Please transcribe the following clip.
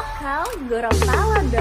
lokal Gorontalo dong.